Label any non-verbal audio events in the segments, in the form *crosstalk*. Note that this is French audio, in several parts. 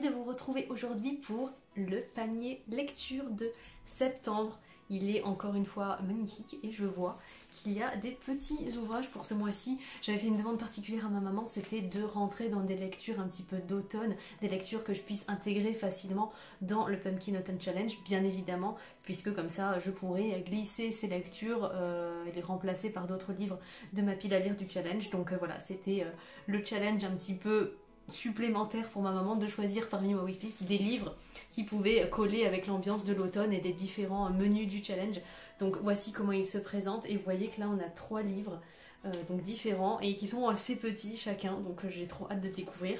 de vous retrouver aujourd'hui pour le panier lecture de septembre. Il est encore une fois magnifique et je vois qu'il y a des petits ouvrages pour ce mois-ci. J'avais fait une demande particulière à ma maman, c'était de rentrer dans des lectures un petit peu d'automne, des lectures que je puisse intégrer facilement dans le Pumpkin Autumn Challenge, bien évidemment, puisque comme ça je pourrais glisser ces lectures euh, et les remplacer par d'autres livres de ma pile à lire du challenge. Donc euh, voilà, c'était euh, le challenge un petit peu supplémentaire pour ma maman de choisir parmi ma wishlist des livres qui pouvaient coller avec l'ambiance de l'automne et des différents menus du challenge. Donc voici comment il se présente et vous voyez que là on a trois livres euh, donc différents et qui sont assez petits chacun donc j'ai trop hâte de découvrir.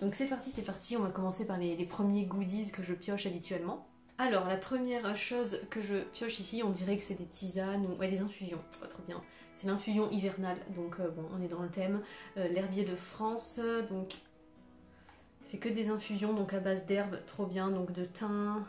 Donc c'est parti, c'est parti, on va commencer par les, premiers goodies que je pioche habituellement. Alors la première chose que je pioche ici, on dirait que c'est des tisanes ou des infusions, oh, trop bien. C'est l'infusion hivernale, donc euh, bon on est dans le thème. Euh, l'herbier de France, donc c'est que des infusions donc à base d'herbes, trop bien, donc de thym.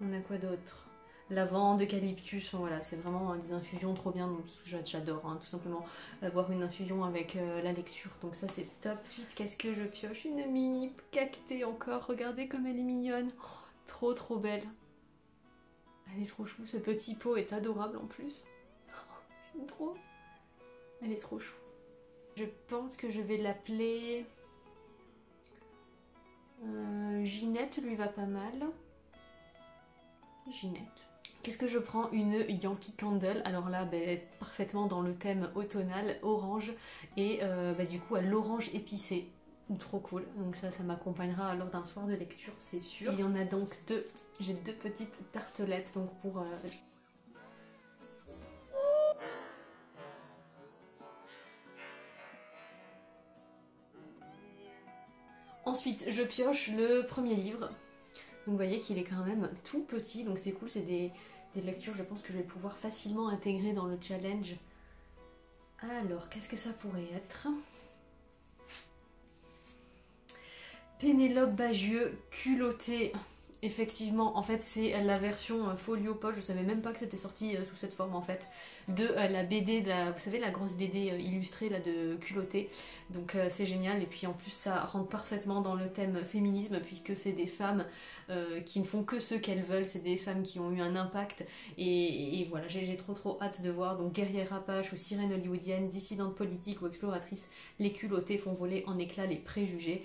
On a quoi d'autre? Lavande, eucalyptus, voilà, c'est vraiment des infusions trop bien, donc j'adore hein, tout simplement boire une infusion avec euh, la lecture, donc ça c'est top. Ensuite, qu'est-ce que je pioche? Une mini cactée encore, regardez comme elle est mignonne, oh, trop trop belle. Elle est trop chou, ce petit pot est adorable en plus. *laughs* J'aime trop. Elle est trop chou. Je pense que je vais l'appeler euh, Ginette lui va pas mal. Ginette. Qu'est-ce que je prends? Une Yankee Candle. Alors là, ben, parfaitement dans le thème automnal, orange. Et euh, ben, du coup, à l'orange épicé. Trop cool. Donc ça, ça m'accompagnera lors d'un soir de lecture, c'est sûr. Il y en a donc deux. J'ai deux petites tartelettes donc pour euh, Ensuite, je pioche le premier livre. Donc vous voyez qu'il est quand même tout petit, donc c'est cool, c'est des, lectures je pense que je vais pouvoir facilement intégrer dans le challenge. Alors, qu'est-ce que ça pourrait être? Pénélope Bagieux, culottée Effectivement, en fait, c'est la version euh, folio poche. Je savais même pas que c'était sorti euh, sous cette forme en fait de euh, la BD, la, vous savez, la grosse BD illustrée là de culotté. Donc c'est génial. Et puis en plus, ça rentre parfaitement dans le thème féminisme puisque c'est des femmes qui ne font que ce qu'elles veulent. C'est des femmes qui ont eu un impact. Et, voilà, j'ai trop trop hâte de voir. Donc guerrière apache ou sirène hollywoodienne, dissidente politique ou exploratrice, les culottées font voler en éclats les préjugés.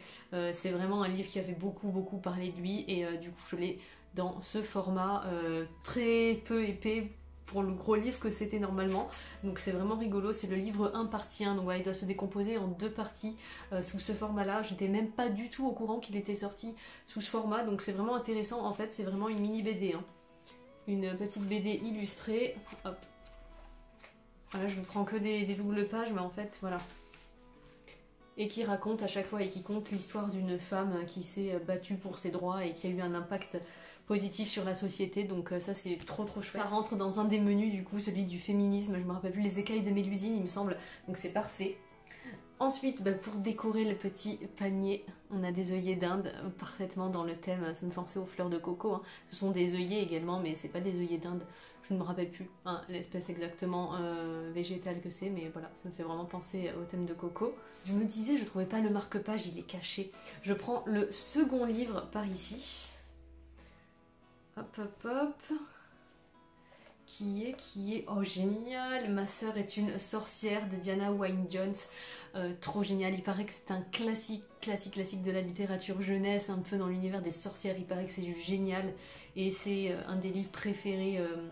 c'est vraiment un livre qui a fait beaucoup beaucoup parler de lui et du coup je l'ai dans ce format euh, très peu épais pour le gros livre que c'était normalement. Donc c'est vraiment rigolo, c'est le livre 1 partie 1, donc il doit se décomposer en deux parties euh, sous ce format-là. J'étais même pas du tout au courant qu'il était sorti sous ce format, donc c'est vraiment intéressant. En fait, c'est vraiment une mini BD. Hein. Une petite BD illustrée. Voilà, je vous prends que des doubles pages, mais en fait, voilà et qui raconte à chaque fois et qui compte l'histoire d'une femme qui s'est battue pour ses droits et qui a eu un impact positif sur la société. Donc euh, ça c'est trop trop chouette. Ça rentre dans un des menus du coup, celui du féminisme. Je me rappelle plus les écailles de Mélusine il me semble. Donc c'est parfait. Ensuite, bah, pour décorer le petit panier, on a des œillets d'Inde, parfaitement dans le thème, ça me penser aux fleurs de coco. Hein. Ce sont des œillets également, mais c'est pas des œillets d'Inde, je ne me rappelle plus hein, l'espèce exactement euh, végétale que c'est, mais voilà, ça me fait vraiment penser au thème de coco. Je me disais, je trouvais pas le marque-page, il est caché. Je prends le second livre par ici. Hop, hop, hop qui est, qui est, oh génial, ma sœur est une sorcière de Diana Wynne Jones, euh, trop génial, il paraît que c'est un classique, classique, classique de la littérature jeunesse, un peu dans l'univers des sorcières, il paraît que c'est juste génial, et c'est euh, un des livres préférés euh,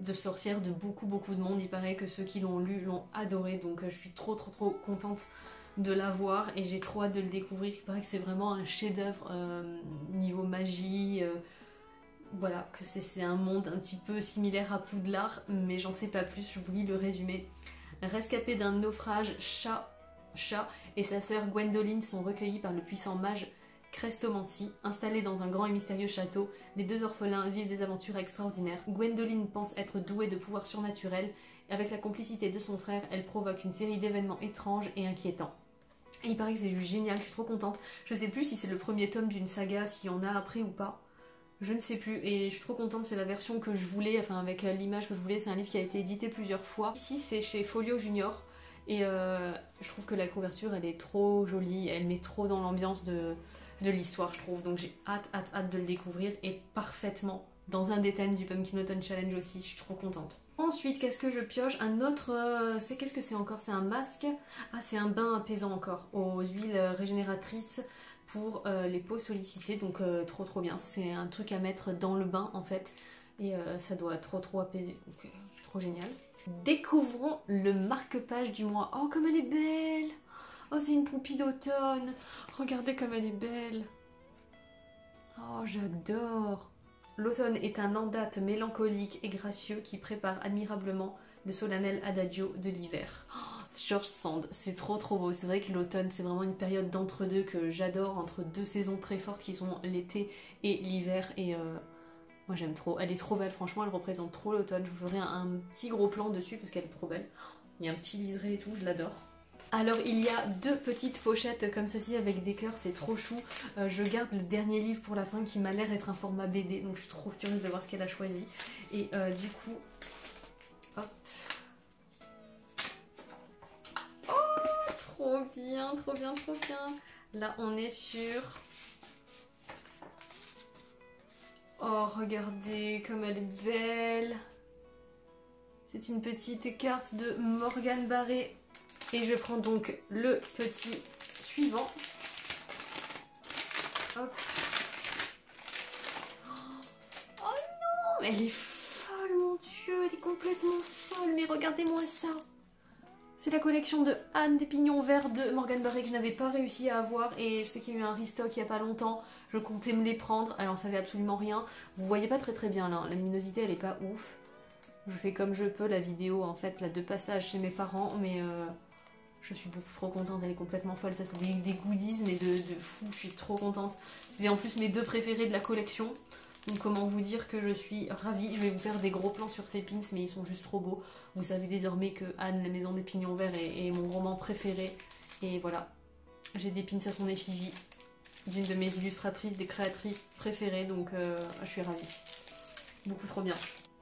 de sorcières de beaucoup, beaucoup de monde, il paraît que ceux qui l'ont lu l'ont adoré, donc je suis trop, trop, trop contente de l'avoir, et j'ai trop hâte de le découvrir, il paraît que c'est vraiment un chef-d'œuvre niveau magie, voilà, que c'est un monde un petit peu similaire à Poudlard, mais j'en sais pas plus, je vous lis le résumé. Rescapé d'un naufrage, Chat, Chat et sa sœur Gwendoline sont recueillis par le puissant mage Crestomancy. Installés dans un grand et mystérieux château, les deux orphelins vivent des aventures extraordinaires. Gwendoline pense être douée de pouvoirs surnaturels, avec la complicité de son frère, elle provoque une série d'événements étranges et inquiétants. il paraît que c'est juste génial, je suis trop contente. Je sais plus si c'est le premier tome d'une saga, s'il y en a après ou pas. Je ne sais plus et je suis trop contente, c'est la version que je voulais, enfin avec euh, l'image que je voulais, c'est un livre qui a été édité plusieurs fois. Ici c'est chez Folio Junior et euh, je trouve que la couverture elle est trop jolie, elle met trop dans l'ambiance de, de l'histoire, je trouve. Donc j'ai hâte, hâte, hâte de le découvrir et parfaitement dans un des thèmes du Pumpkin Autumn Challenge aussi. Je suis trop contente. Ensuite, qu'est-ce que je pioche? Un autre. euh, c'est qu'est-ce que c'est encore? C'est un masque? Ah, c'est un bain apaisant encore aux huiles régénératrices pour euh, les peaux sollicitées. Donc euh, trop trop bien. C'est un truc à mettre dans le bain en fait. Et euh, ça doit trop trop apaiser. Trop génial. Découvrons le marque-page du mois. Oh, comme elle est belle Oh, c'est une poupie d'automne Regardez comme elle est belle Oh, j'adore L'automne est un andate mélancolique et gracieux qui prépare admirablement le solennel adagio de l'hiver. Oh, George Sand, c'est trop trop beau. C'est vrai que l'automne, c'est vraiment une période d'entre-deux que j'adore, entre deux saisons très fortes qui sont l'été et l'hiver. Et euh, moi j'aime trop. Elle est trop belle, franchement, elle représente trop l'automne. Je vous ferai un, petit gros plan dessus parce qu'elle est trop belle. Il y a un petit liseré et tout, je l'adore. Alors il y a deux petites pochettes comme ceci avec des cœurs, c'est trop chou. Euh, je garde le dernier livre pour la fin qui m'a l'air être un format BD, donc je suis trop curieuse de voir ce qu'elle a choisi. Et euh, du coup, trop bien, trop bien, trop bien. Là on est sur... Oh, regardez comme elle est belle. C'est une petite carte de Morgane Barré et je prends donc le petit suivant. Oh non Elle est folle mon dieu, elle est complètement folle, mais regardez-moi ça C'est la collection de Anne des Pignons Verts de Morgane Barré que je n'avais pas réussi à avoir et je sais qu'il y a eu un restock il n'y a pas longtemps. Je comptais me les prendre, elle en savait absolument rien. Vous voyez pas très très bien là, la luminosité elle est pas ouf. Je fais comme je peux la vidéo en fait, là de passage chez mes parents, mais euh, je suis beaucoup trop contente, elle est complètement folle. Ça, c'est des, des goodies, mais de, de fou, je suis trop contente. C'est en plus mes deux préférés de la collection. Donc, comment vous dire que je suis ravie? Je vais vous faire des gros plans sur ces pins, mais ils sont juste trop beaux. Vous savez désormais que Anne, la maison des pignons verts, est, mon roman préféré. Et voilà, j'ai des pins à son effigie d'une de mes illustratrices, des créatrices préférées. Donc, euh, je suis ravie. Beaucoup trop bien.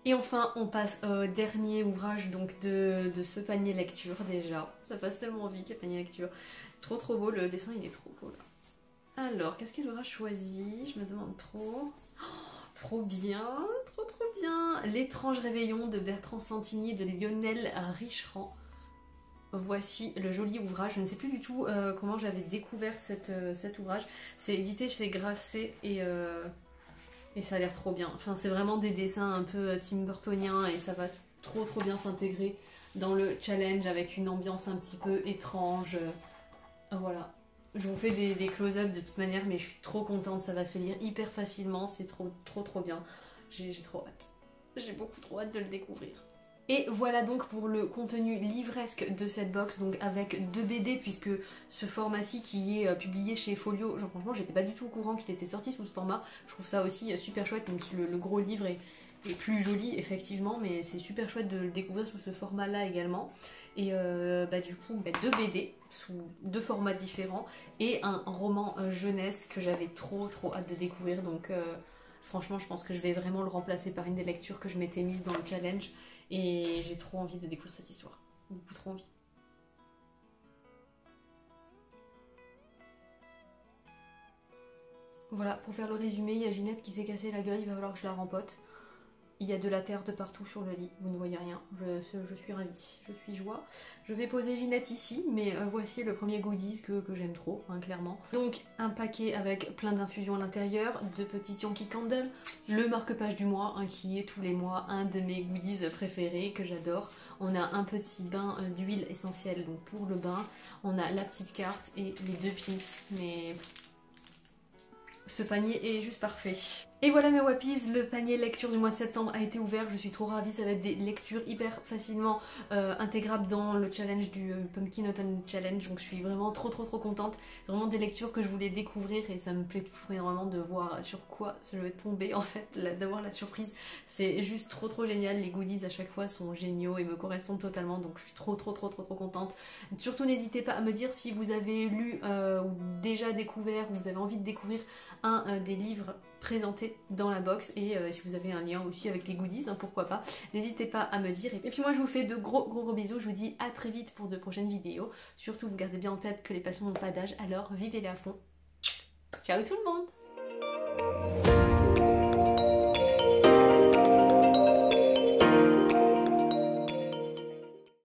Et enfin, on passe au dernier ouvrage donc de, de ce panier lecture déjà. Ça passe tellement vite les paniers lecture. Trop trop beau, le dessin il est trop beau là. Alors, qu'est-ce qu'elle aura choisi? Je me demande trop. Oh, trop bien, trop trop bien. L'étrange réveillon de Bertrand Santini de Lionel Richerand. Voici le joli ouvrage. Je ne sais plus du tout euh, comment j'avais découvert euh, cet ouvrage. C'est édité chez Grasset et, euh, et ça a l'air trop bien. Enfin, c'est vraiment des dessins un peu Tim Burtoniens et ça va trop trop bien s'intégrer dans le challenge avec une ambiance un petit peu étrange. Voilà. Je vous fais des, close-up de toute manière, mais je suis trop contente. Ça va se lire hyper facilement. C'est trop trop trop bien. J'ai j'ai trop hâte. J'ai beaucoup trop hâte de le découvrir. Et voilà donc pour le contenu livresque de cette box, donc avec deux BD, puisque ce format-ci qui est euh, publié chez Folio, genre, franchement j'étais pas du tout au courant qu'il était sorti sous ce format, je trouve ça aussi euh, super chouette, donc le, le gros livre est, est plus joli effectivement, mais c'est super chouette de le découvrir sous ce format-là également. Et euh, bah, du coup, bah, deux BD sous deux formats différents et un roman euh, jeunesse que j'avais trop trop hâte de découvrir, donc euh, franchement je pense que je vais vraiment le remplacer par une des lectures que je m'étais mise dans le challenge. Et j'ai trop envie de découvrir cette histoire. Beaucoup trop envie. Voilà, pour faire le résumé, il y a Ginette qui s'est cassé la gueule, il va falloir que je la rempote. Il y a de la terre de partout sur le lit, vous ne voyez rien. Je, suis ravie, je suis joie. Je vais poser Ginette ici, mais euh, voici le premier goodies que, que j'aime trop, hein, clairement. Donc, un paquet avec plein d'infusions à l'intérieur, deux petits Yankee Candle, le marque-page du mois, hein, qui est tous les mois un de mes goodies préférés que j'adore. On a un petit bain euh, d'huile essentielle donc pour le bain. On a la petite carte et les deux pins. Mais ce panier est juste parfait. Et voilà mes wappies, le panier lecture du mois de septembre a été ouvert. Je suis trop ravie, ça va être des lectures hyper facilement euh, intégrables dans le challenge du euh, Pumpkin Autumn Challenge. Donc je suis vraiment trop trop trop contente. Vraiment des lectures que je voulais découvrir et ça me plaît vraiment de voir sur quoi je vais tomber en fait, d'avoir la surprise. C'est juste trop trop génial. Les goodies à chaque fois sont géniaux et me correspondent totalement. Donc je suis trop trop trop trop trop contente. Surtout n'hésitez pas à me dire si vous avez lu euh, ou déjà découvert ou vous avez envie de découvrir un des livres présentés dans la box et euh, si vous avez un lien aussi avec les goodies, hein, pourquoi pas. N'hésitez pas à me dire. Et puis moi je vous fais de gros gros gros bisous. Je vous dis à très vite pour de prochaines vidéos. Surtout vous gardez bien en tête que les passions n'ont pas d'âge, alors vivez-les à fond. Ciao tout le monde